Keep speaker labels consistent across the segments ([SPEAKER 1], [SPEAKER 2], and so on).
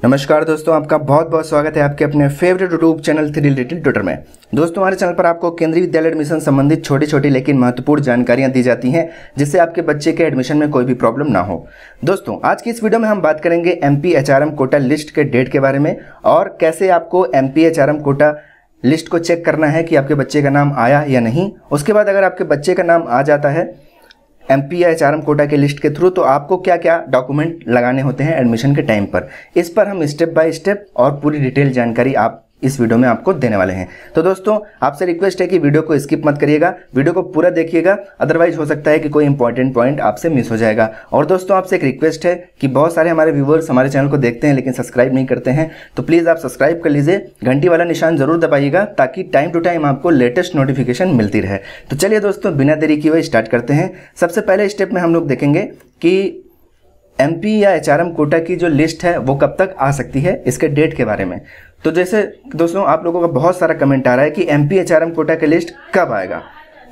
[SPEAKER 1] नमस्कार दोस्तों, आपका बहुत बहुत स्वागत है आपके अपने favourite YouTube channel three related Twitter में। दोस्तों, हमारे चैनल पर आपको केंद्रीय विद्यालय एडमिशन संबंधित छोटी छोटी लेकिन महत्वपूर्ण जानकारियाँ दी जाती हैं, जिससे आपके बच्चे के एडमिशन में कोई भी प्रॉब्लम ना हो। दोस्तों, आज की इस वीडियो में हम बात करेंगे एम पी कोटा लिस्ट के डेट के बारे में और कैसे आपको एम पी कोटा लिस्ट को चेक करना है कि आपके बच्चे का नाम आया या नहीं। उसके बाद अगर आपके बच्चे का नाम आ जाता है एम पी या एच कोटा के लिस्ट के थ्रू तो आपको क्या क्या डॉक्यूमेंट लगाने होते हैं एडमिशन के टाइम पर। इस पर हम स्टेप बाय स्टेप और पूरी डिटेल जानकारी आप इस वीडियो में आपको देने वाले हैं। तो दोस्तों, आपसे रिक्वेस्ट है कि वीडियो को स्किप मत करिएगा, वीडियो को पूरा देखिएगा अदरवाइज़ हो सकता है कि कोई इंपॉर्टेंट पॉइंट आपसे मिस हो जाएगा। और दोस्तों, आपसे एक रिक्वेस्ट है कि बहुत सारे हमारे व्यूवर्स हमारे चैनल को देखते हैं, लेकिन सब्सक्राइब नहीं करते हैं तो प्लीज़ आप सब्सक्राइब कर लीजिए, घंटी वाला निशान ज़रूर दबाइएगा, ताकि टाइम टू टाइम आपको लेटेस्ट नोटिफिकेशन मिलती रहे। तो चलिए दोस्तों, बिना देरी की हुए स्टार्ट करते हैं। सबसे पहले स्टेप में हम लोग देखेंगे कि एमपी या एचआरएम कोटा की जो लिस्ट है, वो कब तक आ सकती है, इसके डेट के बारे में। तो जैसे दोस्तों, आप लोगों का बहुत सारा कमेंट आ रहा है कि एम पी एच कोटा का लिस्ट कब आएगा?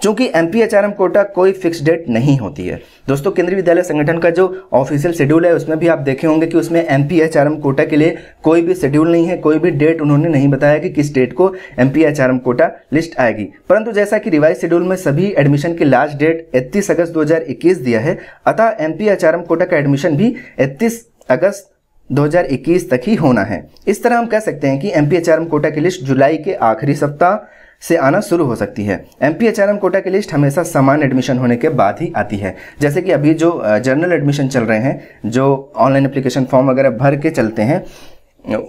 [SPEAKER 1] चूँकि एम पी एच कोटा कोई फिक्स डेट नहीं होती है। दोस्तों, केंद्रीय विद्यालय संगठन का जो ऑफिशियल शेड्यूल है, उसमें भी आप देखे होंगे कि उसमें एम पी एच कोटा के लिए कोई भी शेड्यूल नहीं है, कोई भी डेट उन्होंने नहीं बताया कि किस डेट को M P H quota list आएगी। परंतु जैसा कि रिवाइज शेड्यूल में सभी एडमिशन की लास्ट डेट इकतीस अगस्त दो हज़ार इक्कीस दिया है, अतः एम पी कोटा का एडमिशन भी इकतीस अगस्त 2021 तक ही होना है। इस तरह हम कह सकते हैं कि एमपीएचआरएम कोटा की लिस्ट जुलाई के आखिरी सप्ताह से आना शुरू हो सकती है। एम पी कोटा की लिस्ट हमेशा समान एडमिशन होने के बाद ही आती है। जैसे कि अभी जो जनरल एडमिशन चल रहे हैं, जो ऑनलाइन एप्लीकेशन फॉर्म वगैरह भर के चलते हैं,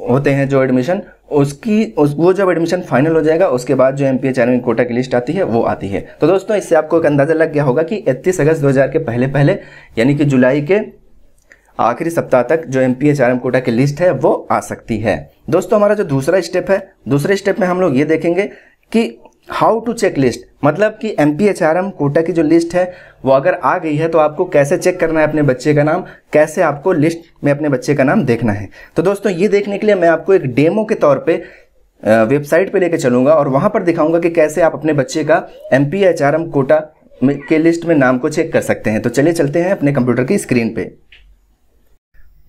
[SPEAKER 1] होते हैं जो एडमिशन उसकी, उस, वो जब एडमिशन फाइनल हो जाएगा, उसके बाद जो एम पी एच कोटा की लिस्ट आती है, वो आती है। तो दोस्तों, इससे आपको एक अंदाज़ा लग गया होगा कि इकतीस अगस्त 2000 के पहले पहले यानी कि जुलाई के आखिरी सप्ताह तक जो एम पी कोटा की लिस्ट है, वो आ सकती है। दोस्तों, हमारा जो दूसरा स्टेप है, दूसरे स्टेप में हम लोग ये देखेंगे कि हाउ टू चेक लिस्ट मतलब कि M P H R M quota की जो लिस्ट है, वो अगर आ गई है तो आपको कैसे चेक करना है अपने बच्चे का नाम, कैसे आपको लिस्ट में अपने बच्चे का नाम देखना है। तो दोस्तों, ये देखने के लिए मैं आपको एक डेमो के तौर पे वेबसाइट पे लेके चलूँगा और वहाँ पर दिखाऊँगा कि कैसे आप अपने बच्चे का M P H R M quota के लिस्ट में नाम को चेक कर सकते हैं। तो चलिए चलते हैं अपने कंप्यूटर की स्क्रीन पे।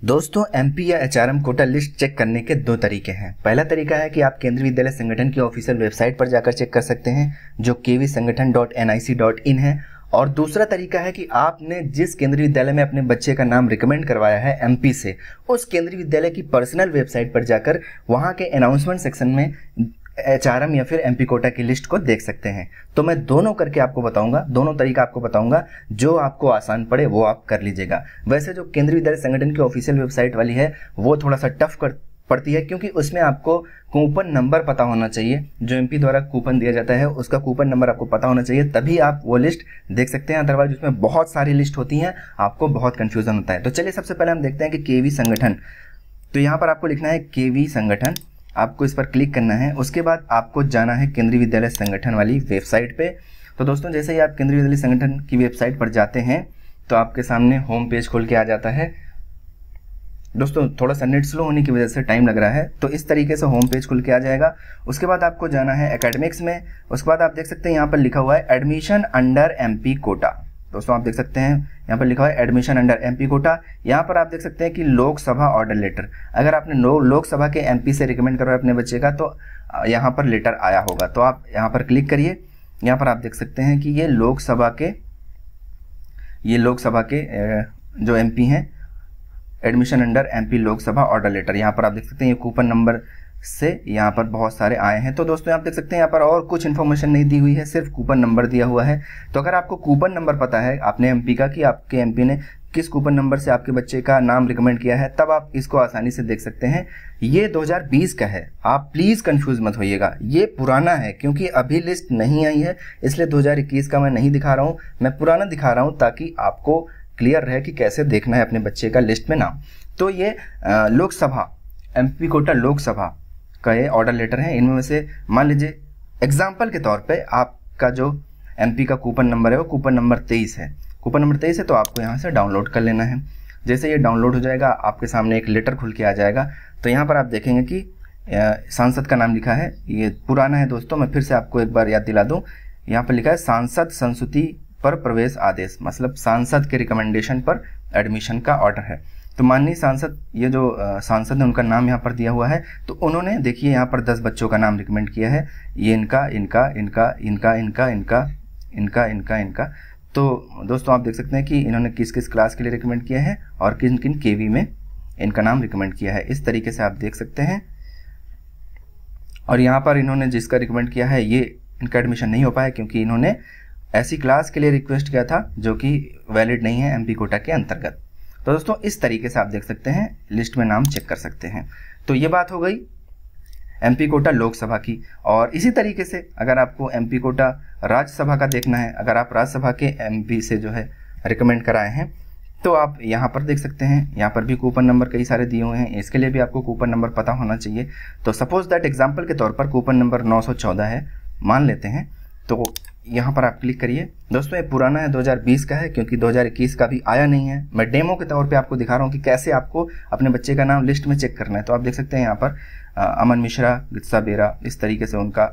[SPEAKER 1] दोस्तों एमपी या एचआरएम कोटा लिस्ट चेक करने के दो तरीके हैं। पहला तरीका है कि आप केंद्रीय विद्यालय संगठन की ऑफिशियल वेबसाइट पर जाकर चेक कर सकते हैं, जो K V Sangathan dot N I C dot in है। और दूसरा तरीका है कि आपने जिस केंद्रीय विद्यालय में अपने बच्चे का नाम रिकमेंड करवाया है एमपी से, उस केंद्रीय विद्यालय की पर्सनल वेबसाइट पर जाकर वहाँ के अनाउंसमेंट सेक्शन में एच या फिर एमपी कोटा की लिस्ट को देख सकते हैं। तो मैं दोनों करके आपको बताऊँगा, दोनों तरीका आपको बताऊँगा, जो आपको आसान पड़े वो आप कर लीजिएगा। वैसे जो केंद्रीय विद्यालय संगठन की ऑफिशियल वेबसाइट वाली है, वो थोड़ा सा टफ कर पड़ती है, क्योंकि उसमें आपको कूपन नंबर पता होना चाहिए। जो एमपी द्वारा कूपन दिया जाता है, उसका कूपन नंबर आपको पता होना चाहिए, तभी आप वो लिस्ट देख सकते हैं। अदरवाइज़ उसमें बहुत सारी लिस्ट होती हैं, आपको बहुत कन्फ्यूज़न होता है। तो चलिए सबसे पहले हम देखते हैं कि केवी संगठन। तो यहाँ पर आपको लिखना है केवी संगठन। आपको इस पर क्लिक करना है। उसके बाद आपको जाना है केंद्रीय विद्यालय संगठन वाली वेबसाइट पे। तो दोस्तों, जैसे ही आप केंद्रीय विद्यालय संगठन की वेबसाइट पर जाते हैं तो आपके सामने होम पेज खोल के आ जाता है। दोस्तों, थोड़ा सा नेट स्लो होने की वजह से टाइम लग रहा है तो इस तरीके से होम पेज खुल के आ जाएगा। उसके बाद आपको जाना है एकेडमिक्स में। उसके बाद आप देख सकते हैं, यहाँ पर लिखा हुआ है एडमिशन अंडर एमपी कोटा। दोस्तों, आप देख सकते हैं, यहाँ पर लिखा हुआ है एडमिशन अंडर एमपी कोटा। यहाँ पर आप देख सकते हैं कि लोकसभा ऑर्डर लेटर अगर आपने लोकसभा के एमपी से रिकमेंड करवाया अपने बच्चे का तो यहाँ पर लेटर आया होगा। तो आप यहाँ पर क्लिक करिए। यहाँ पर आप देख सकते हैं कि ये लोकसभा के, ये लोकसभा के जो एमपी हैं admission under MP Lok Sabha order letter यहाँ पर आप देख सकते हैं, ये कूपन नंबर से यहाँ पर बहुत सारे आए हैं। तो दोस्तों, आप देख सकते हैं यहाँ पर और कुछ इन्फॉर्मेशन नहीं दी हुई है, सिर्फ़ कूपन नंबर दिया हुआ है। तो अगर आपको कूपन नंबर पता है, आपने एमपी का कि आपके एमपी ने किस कूपन नंबर से आपके बच्चे का नाम रिकमेंड किया है, तब आप इसको आसानी से देख सकते हैं। ये 2020 का है। आप प्लीज़ कंफ्यूज मत होइएगा। ये पुराना है, क्योंकि अभी लिस्ट नहीं आई है, इसलिए 2021 का मैं नहीं दिखा रहा हूँ। मैं पुराना दिखा रहा हूँ ताकि आपको क्लियर रहे कि कैसे देखना है अपने बच्चे का लिस्ट में नाम। तो ये लोकसभा एमपी कोटा लोकसभा का ये ऑर्डर लेटर है, इनमें से मान लीजिए एग्ज़ाम्पल के तौर पर आपका जो एमपी का कूपन नंबर है, वो कूपन नंबर तेईस है। कूपन नंबर तेईस है तो आपको यहाँ से डाउनलोड कर लेना है। जैसे ये डाउनलोड हो जाएगा, आपके सामने एक लेटर खुल के आ जाएगा। तो यहाँ पर आप देखेंगे कि सांसद का नाम लिखा है। ये पुराना है दोस्तों, मैं फिर से आपको एक बार याद दिला दूँ। यहाँ पर लिखा है, सांसद संस्तुति पर प्रवेश आदेश मतलब सांसद के रिकमेंडेशन पर एडमिशन का ऑर्डर है। तो माननीय सांसद, ये जो सांसद है, उनका नाम यहाँ पर दिया हुआ है। तो उन्होंने, देखिए, यहाँ पर दस बच्चों का नाम रिकमेंड किया है। ये इनका इनका इनका इनका इनका इनका इनका इनका इनका। तो दोस्तों, आप देख सकते हैं कि इन्होंने किस किस क्लास के लिए रिकमेंड किया है और किन किन के में इनका नाम रिकमेंड किया है। इस तरीके से आप देख सकते हैं। और यहाँ पर इन्होंने जिसका रिकमेंड किया है, ये इनका एडमिशन नहीं हो पाया क्योंकि इन्होंने ऐसी क्लास के लिए रिक्वेस्ट किया था जो कि वैलिड नहीं है एमपी कोटा के अंतर्गत। तो दोस्तों, इस तरीके से आप देख सकते हैं, लिस्ट में नाम चेक कर सकते हैं। तो ये बात हो गई एमपी कोटा लोकसभा की। और इसी तरीके से अगर आपको एमपी कोटा राज्यसभा का देखना है, अगर आप राज्यसभा के एमपी से जो है रिकमेंड कराए हैं तो आप यहाँ पर देख सकते हैं, यहाँ पर भी कूपन नंबर कई सारे दिए हुए हैं, इसके लिए भी आपको कूपन नंबर पता होना चाहिए। तो सपोज़ दैट एग्ज़ाम्पल के तौर पर कूपन नंबर 914 है, मान लेते हैं तो यहाँ पर आप क्लिक करिए। दोस्तों ये पुराना है 2020 का है क्योंकि 2021 का भी आया नहीं है। मैं डेमो के तौर पे आपको दिखा रहा हूँ कि कैसे आपको अपने बच्चे का नाम लिस्ट में चेक करना है। तो आप देख सकते हैं यहाँ पर आ, अमन मिश्रा गित्सा बेरा इस तरीके से उनका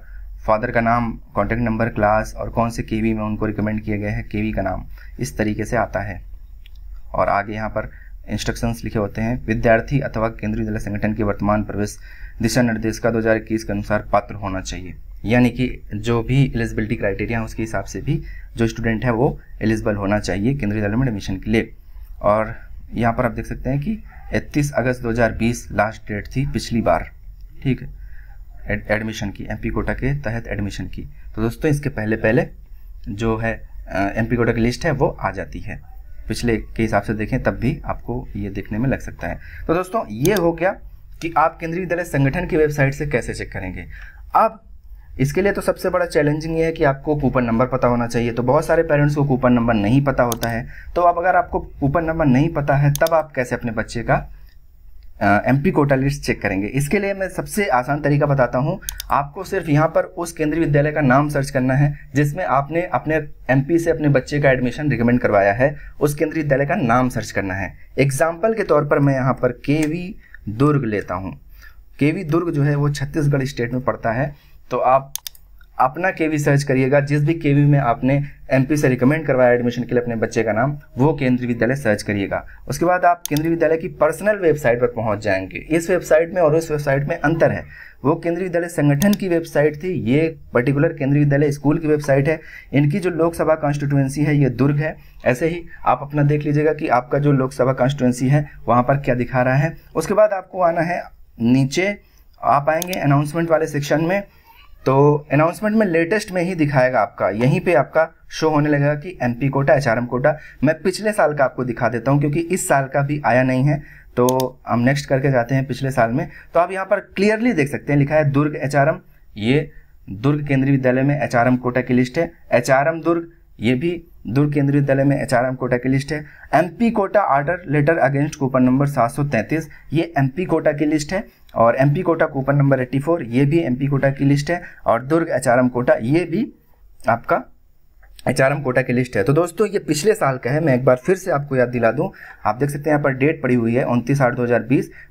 [SPEAKER 1] फादर का नाम कॉन्टैक्ट नंबर क्लास और कौन से केवी में उनको रिकमेंड किया गया है के का नाम इस तरीके से आता है। और आगे यहाँ पर इंस्ट्रक्शंस लिखे होते हैं विद्यार्थी अथवा केंद्रीय विद्यालय संगठन के वर्तमान प्रवेश दिशा निर्देश का दो हज़ार इक्कीस के अनुसार पात्र होना चाहिए। यानी कि जो भी एलिजिबिलिटी क्राइटेरिया है, उसके हिसाब से भी जो स्टूडेंट है वो एलिजिबल होना चाहिए केंद्रीय में एडमिशन के लिए। और यहाँ पर आप देख सकते हैं कि 31 अगस्त 2020 लास्ट डेट थी पिछली बार, ठीक है? एडमिशन की एमपी कोटा के तहत एडमिशन की। तो दोस्तों, इसके पहले पहले जो है एमपी कोटा की लिस्ट है, वो आ जाती है। पिछले के हिसाब से देखें, तब भी आपको ये देखने में लग सकता है। तो दोस्तों, ये हो गया कि आप केंद्रीय विद्यालय संगठन की वेबसाइट से कैसे चेक करेंगे। अब इसके लिए तो सबसे बड़ा चैलेंजिंग ये है कि आपको कूपन नंबर पता होना चाहिए। तो बहुत सारे पेरेंट्स को कूपन नंबर नहीं पता होता है। तो अब अगर आपको कूपन नंबर नहीं पता है, तब आप कैसे अपने बच्चे का M P quota list check करेंगे? इसके लिए मैं सबसे आसान तरीका बताता हूँ। आपको सिर्फ़ यहाँ पर उस केंद्रीय विद्यालय का नाम सर्च करना है, जिसमें आपने अपने एमपी से अपने बच्चे का एडमिशन रिकमेंड करवाया है। उस केंद्रीय विद्यालय का नाम सर्च करना है। एग्ज़ाम्पल के तौर पर मैं यहाँ पर के दुर्ग लेता हूँ। के दुर्ग जो है वो छत्तीसगढ़ स्टेट में पड़ता है। तो आप अपना के सर्च करिएगा। जिस भी के में आपने एमपी से रिकमेंड करवाया एडमिशन के लिए अपने बच्चे का नाम, वो केंद्रीय विद्यालय सर्च करिएगा। उसके बाद आप केंद्रीय विद्यालय की पर्सनल वेबसाइट पर पहुँच जाएँगे। इस वेबसाइट में और उस वेबसाइट में अंतर है। वो केंद्रीय विद्यालय संगठन की वेबसाइट थी। ये पर्टिकुलर केंद्रीय विद्यालय स्कूल की वेबसाइट है। इनकी जो लोकसभा कॉन्स्टिट्यूएंसी है, ये दुर्ग है। ऐसे ही आप अपना देख लीजिएगा कि आपका जो लोकसभा कॉन्स्टिट्यूएंसी है, वहाँ पर क्या दिखा रहा है। उसके बाद आपको आना है नीचे। आप आएँगे अनाउंसमेंट वाले सेक्शन में। तो अनाउंसमेंट में लेटेस्ट में ही दिखाएगा आपका। यहीं पे आपका शो होने लगेगा कि एमपी कोटा एचआरएम कोटा, मैं पिछले साल का आपको दिखा देता हूँ, क्योंकि इस साल का भी आया नहीं है। तो हम नेक्स्ट करके जाते हैं पिछले साल में। तो आप यहाँ पर क्लियरली देख सकते हैं, लिखा है दुर्ग एचआरएम ये दुर्ग केंद्रीय विद्यालय में एचआरएम कोटा की लिस्ट है। एचआरएम दुर्ग ये भी दुर्ग केंद्रीय विद्यालय में एचआरएम कोटा की लिस्ट है। MP quota order letter against coupon number 733 ये एमपी कोटा की लिस्ट है। और एमपी कोटा कूपन नंबर 84 ये भी एमपी कोटा की लिस्ट है। और दुर्ग एच कोटा, ये भी आपका एचआरएम कोटा की लिस्ट है। तो दोस्तों, ये पिछले साल का है। मैं एक बार फिर से आपको याद दिला दूँ। आप देख सकते हैं यहाँ पर डेट पड़ी हुई है, उनतीस आठ दो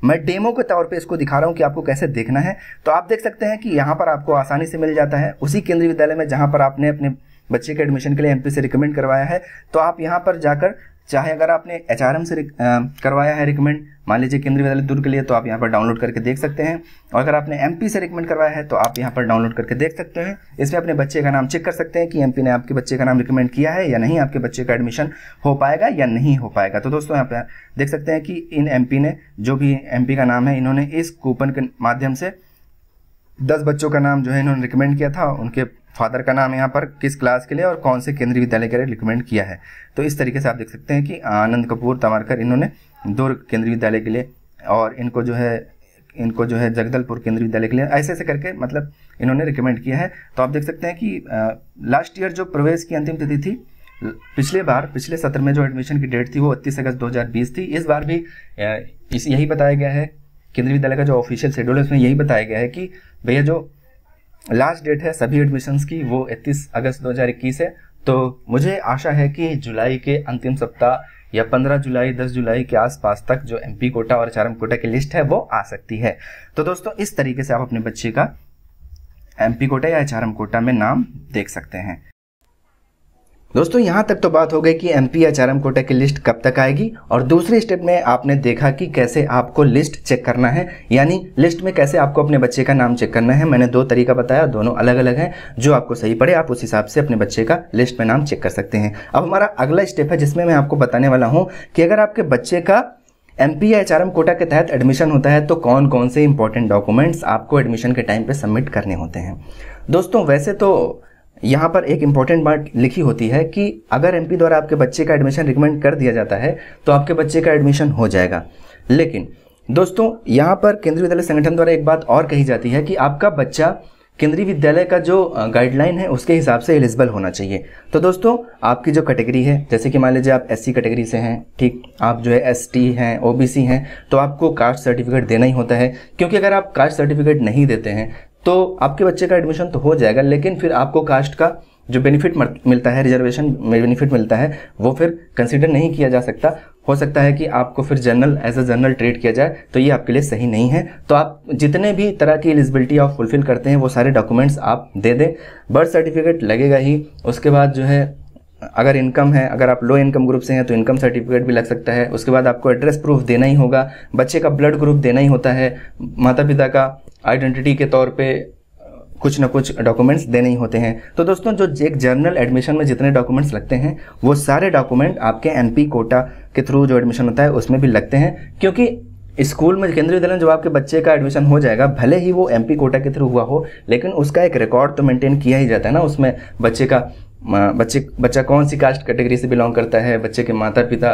[SPEAKER 1] मैं डेमो के तौर पे इसको दिखा रहा हूँ कि आपको कैसे देखना है। तो आप देख सकते हैं कि यहाँ पर आपको आसानी से मिल जाता है। उसी केंद्रीय विद्यालय में जहाँ पर आपने अपने बच्चे के एडमिशन के लिए एमपी से रिकमेंड करवाया है तो आप यहाँ पर जाकर, चाहे अगर आपने एचआरएम से करवाया है रिकमेंड मान लीजिए केंद्रीय विद्यालय दुर्ग के लिए तो आप यहाँ पर डाउनलोड करके देख सकते हैं। और अगर आपने एमपी से रिकमेंड करवाया है तो आप यहाँ पर डाउनलोड करके देख सकते हैं। इसमें अपने बच्चे का नाम चेक कर सकते हैं कि एमपी ने आपके बच्चे का नाम रिकमेंड किया है या नहीं, आपके बच्चे का एडमिशन हो पाएगा या नहीं हो पाएगा। तो दोस्तों, यहाँ पर देख सकते हैं कि इन एमपी ने, जो भी एमपी का नाम है, इन्होंने इस कूपन के माध्यम से दस बच्चों का नाम जो है इन्होंने रिकमेंड किया था। उनके फादर का नाम यहाँ पर किस क्लास के लिए और कौन से केंद्रीय विद्यालय के लिए रिकमेंड किया है? तो इस तरीके से आप देख सकते हैं कि आनंद कपूर तमारकर इन्होंने दो केंद्रीय विद्यालय के लिए और इनको जो है, इनको जो है जगदलपुर केंद्रीय विद्यालय के लिए ऐसे ऐसे करके मतलब इन्होंने रिकमेंड किया है। तो आप देख सकते हैं कि लास्ट ईयर जो प्रवेश की अंतिम तिथि थी, पिछले बार, पिछले सत्र में जो एडमिशन की डेट थी वो इकतीस अगस्त 2020 थी। इस बार भी इस, यही बताया गया है। केंद्रीय विद्यालय का जो ऑफिशियल शेड्यूल है, उसमें यही बताया गया है कि भैया जो लास्ट डेट है सभी एडमिशन्स की, वो 31 अगस्त 2021 है। तो मुझे आशा है कि जुलाई के अंतिम सप्ताह या 15 जुलाई 10 जुलाई के आसपास तक जो एमपी कोटा और चारम कोटा की लिस्ट है, वो आ सकती है। तो दोस्तों, इस तरीके से आप अपने बच्चे का एमपी कोटा या एच कोटा में नाम देख सकते हैं। दोस्तों, यहाँ तक तो बात हो गई कि एम पी एच कोटा की लिस्ट कब तक आएगी और दूसरे स्टेप में आपने देखा कि कैसे आपको लिस्ट चेक करना है। यानी लिस्ट में कैसे आपको अपने बच्चे का नाम चेक करना है। मैंने दो तरीका बताया, दोनों अलग अलग हैं। जो आपको सही पड़े, आप उस हिसाब से अपने बच्चे का लिस्ट में नाम चेक कर सकते हैं। अब हमारा अगला स्टेप है, जिसमें मैं आपको बताने वाला हूँ कि अगर आपके बच्चे का M P H R M quota के तहत एडमिशन होता है तो कौन कौन से इंपॉर्टेंट डॉक्यूमेंट्स आपको एडमिशन के टाइम पे सबमिट करने होते हैं। दोस्तों, वैसे तो यहाँ पर एक इंपॉर्टेंट बात लिखी होती है कि अगर एमपी द्वारा आपके बच्चे का एडमिशन रिकमेंड कर दिया जाता है तो आपके बच्चे का एडमिशन हो जाएगा। लेकिन, दोस्तों, यहाँ पर केंद्रीय विद्यालय संगठन द्वारा एक बात और कही जाती है कि आपका बच्चा केंद्रीय विद्यालय का जो गाइडलाइन है, उसके हिसाब से एलिजिबल होना चाहिए। तो दोस्तों, आपकी जो कैटेगरी है, जैसे कि मान लीजिए आप एससी कैटेगरी से हैं, ठीक, आप जो है एसटी हैं ओबीसी हैं तो आपको कास्ट सर्टिफिकेट देना ही होता है। क्योंकि अगर आप कास्ट सर्टिफिकेट नहीं देते हैं तो आपके बच्चे का एडमिशन तो हो जाएगा, लेकिन फिर आपको कास्ट का जो बेनिफिट मिलता है रिजर्वेशन बेनिफिट मिलता है, वो फिर कंसिडर नहीं किया जा सकता। हो सकता है कि आपको फिर general as a general treat किया जाए तो ये आपके लिए सही नहीं है। तो आप जितने भी तरह की एलिजिबिलिटी आप फुलफिल करते हैं, वो सारे डॉक्यूमेंट्स आप दे दें। बर्थ सर्टिफिकेट लगेगा ही, उसके बाद जो है अगर इनकम है, अगर आप लो इनकम ग्रुप से हैं तो इनकम सर्टिफिकेट भी लग सकता है। उसके बाद आपको एड्रेस प्रूफ देना ही होगा। बच्चे का ब्लड ग्रुप देना ही होता है। माता पिता का आइडेंटिटी के तौर पे कुछ ना कुछ डॉक्यूमेंट्स देने ही होते हैं। तो दोस्तों, जो एक जर्नल एडमिशन में जितने डॉक्यूमेंट्स लगते हैं, वो सारे डॉक्यूमेंट आपके एमपी कोटा के थ्रू जो एडमिशन होता है, उसमें भी लगते हैं। क्योंकि स्कूल में केंद्रीय विद्यालय जब आपके बच्चे का एडमिशन हो जाएगा, भले ही वो एमपी कोटा के थ्रू हुआ हो, लेकिन उसका एक रिकॉर्ड तो मेंटेन किया ही जाता है ना, उसमें बच्चे का। बच्चे, बच्चा कौन सी कास्ट कैटेगरी से बिलोंग करता है? बच्चे के माता पिता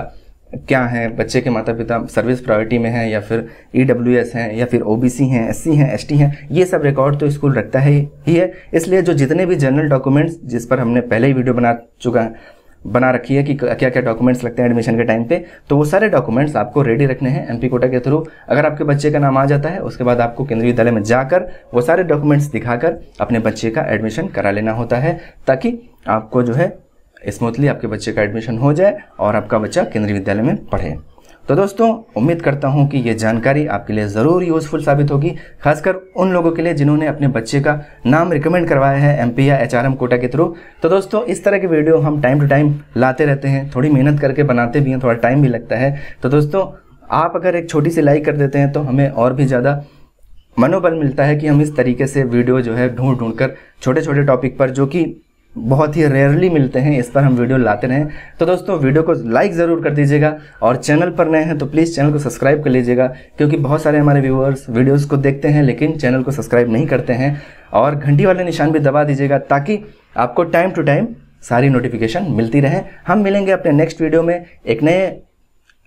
[SPEAKER 1] क्या हैं? बच्चे के माता पिता सर्विस प्रायोरिटी में हैं या फिर ई डब्ल्यू एस हैं या फिर ओ बी सी हैं एस सी हैं एस टी हैं? ये सब रिकॉर्ड तो स्कूल रखता है ही है। इसलिए जो जितने भी जनरल डॉक्यूमेंट्स जिस पर हमने पहले ही वीडियो बना चुका है बना रखी है कि क्या क्या डॉक्यूमेंट्स लगते हैं एडमिशन के टाइम पे तो वो सारे डॉक्यूमेंट्स आपको रेडी रखने हैं एमपी कोटा के थ्रू अगर आपके बच्चे का नाम आ जाता है, उसके बाद आपको केंद्रीय विद्यालय में जाकर वो सारे डॉक्यूमेंट्स दिखाकर अपने बच्चे का एडमिशन करा लेना होता है, ताकि आपको जो है स्मूथली आपके बच्चे का एडमिशन हो जाए और आपका बच्चा केंद्रीय विद्यालय में पढ़े। तो दोस्तों, उम्मीद करता हूँ कि ये जानकारी आपके लिए ज़रूर यूज़फुल साबित होगी, खासकर उन लोगों के लिए जिन्होंने अपने बच्चे का नाम रिकमेंड करवाया है एमपी या एचआरएम कोटा के थ्रू तो दोस्तों, इस तरह के वीडियो हम टाइम टू टाइम लाते रहते हैं, थोड़ी मेहनत करके बनाते भी हैं, थोड़ा टाइम भी लगता है। तो दोस्तों, आप अगर एक छोटी सी लाइक कर देते हैं तो हमें और भी ज़्यादा मनोबल मिलता है कि हम इस तरीके से वीडियो जो है ढूंढ ढूंढ कर छोटे छोटे टॉपिक पर, जो कि बहुत ही रेयरली मिलते हैं, इस पर हम वीडियो लाते रहें। तो दोस्तों वीडियो को लाइक ज़रूर कर दीजिएगा और चैनल पर नए हैं तो प्लीज़ चैनल को सब्सक्राइब कर लीजिएगा, क्योंकि बहुत सारे हमारे व्यूअर्स वीडियोस को देखते हैं, लेकिन चैनल को सब्सक्राइब नहीं करते हैं। और घंटी वाले निशान भी दबा दीजिएगा ताकि आपको टाइम टू टाइम सारी नोटिफिकेशन मिलती रहे। हम मिलेंगे अपने नेक्स्ट वीडियो में एक नए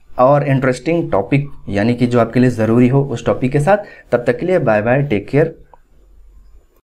[SPEAKER 1] और इंटरेस्टिंग टॉपिक यानी कि जो आपके लिए ज़रूरी हो उस टॉपिक के साथ। तब तक के लिए बाय बाय टेक केयर